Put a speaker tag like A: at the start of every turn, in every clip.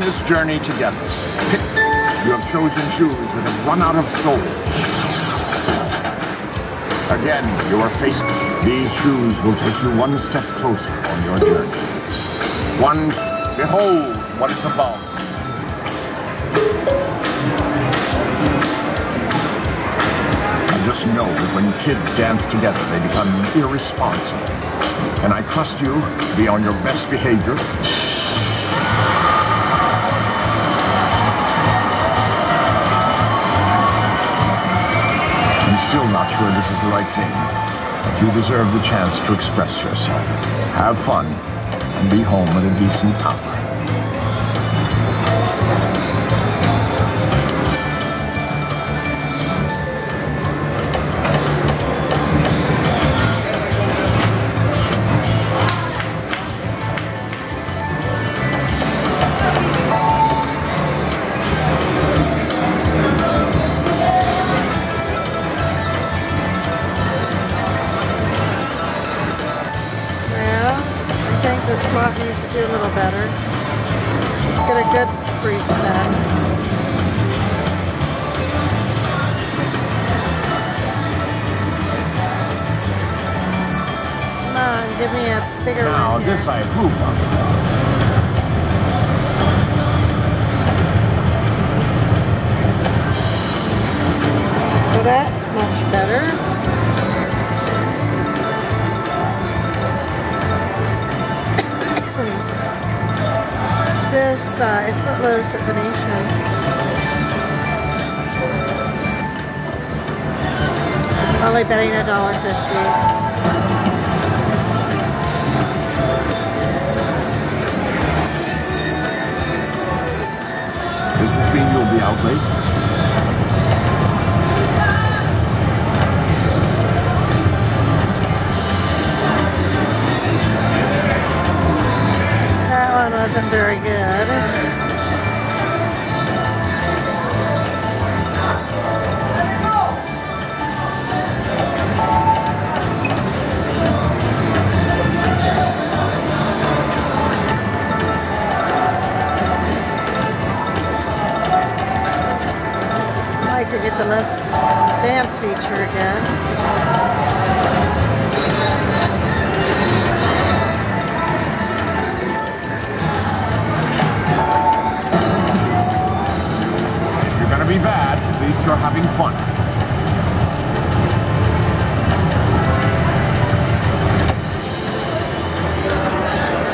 A: this journey together. You have chosen shoes that have run out of soles. Again, you are faced. These shoes will take you one step closer on your journey. One, behold what is above. Just know that when kids dance together, they become irresponsible. And I trust you to be on your best behavior. This is the right thing, you deserve the chance to express yourself. Have fun, and be home at a decent hour.
B: The slot needs to do a little better. Let's get a good free spin. Come on, give me a bigger
A: Now,
B: win here.
A: this I approve of.
B: So that's much better. This uh, is at Venetian. Only betting a dollar fifty. Wasn't very good. To get the list dance feature again.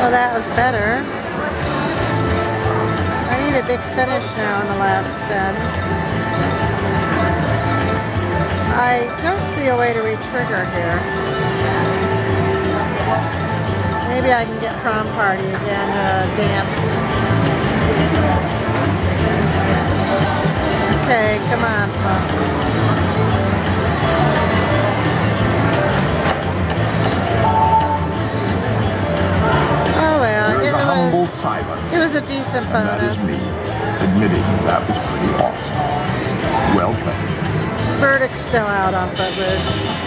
B: That was better. I need a big finish now in the last spin. I don't see a way to re-trigger here. Maybe I can get prom party again to dance. Okay, come on, son.
A: A
B: decent
A: And that is me, admitting that was pretty awesome. Well played.
B: Verdict's still out on Footloose.